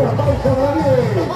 vendedora de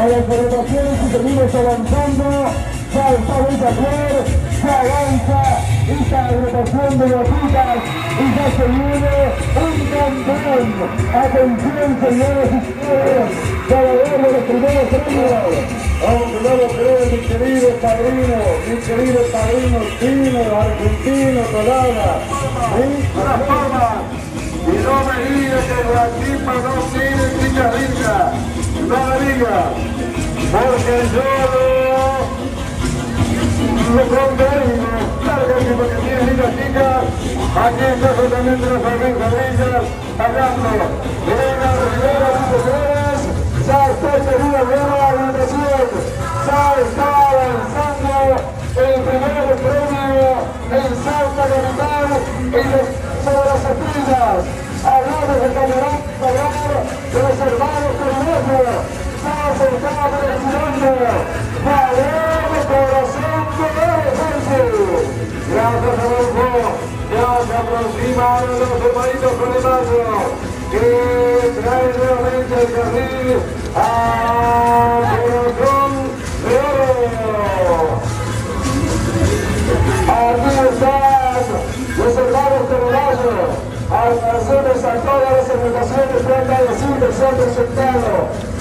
a la información si seguimos avanzando, ya está vuelta a ver, ya avanza esta agrupación de botitas y ya se viene un campeón. Atención señores y señores, para ver los primeros premios. Aunque no lo creen, mi querido padrino, mi querido padrino chino, argentino, Tolada. Una forma, y no me diga que la equipa no tiene picadita no me diga, porque yo lo condeno, aquí está justamente familia Villas, hablando una rivera mujeres, ya está segura de la alimentación, ya está avanzando el primer premio en Salta Capital y sobre las estrellas, encima a los hermanitos Colemanio, que trae nuevamente el carril a Corazón de Oro. Aquí están los hermanos de alcanzones a todas las embarcaciones que han dado sur del centro sentado.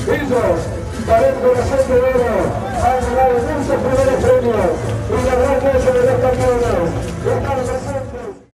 Ellos, Pared Corazón de Oro, han ganado muchos primeros premios y la gran noche de los campeones.